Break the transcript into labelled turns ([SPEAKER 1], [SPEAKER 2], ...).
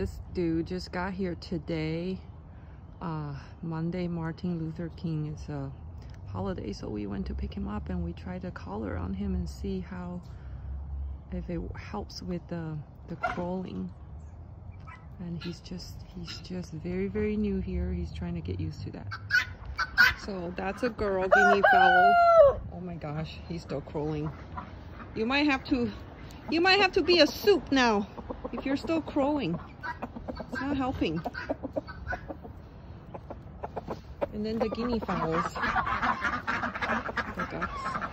[SPEAKER 1] This dude just got here today. Uh, Monday, Martin Luther King is a holiday, so we went to pick him up and we tried to collar on him and see how, if it helps with the, the crawling. And he's just, he's just very, very new here. He's trying to get used to that. So that's a girl guinea fowl. Oh my gosh, he's still crawling. You might have to, you might have to be a soup now if you're still crowing, It's not helping. And then the guinea fowls, the ducks.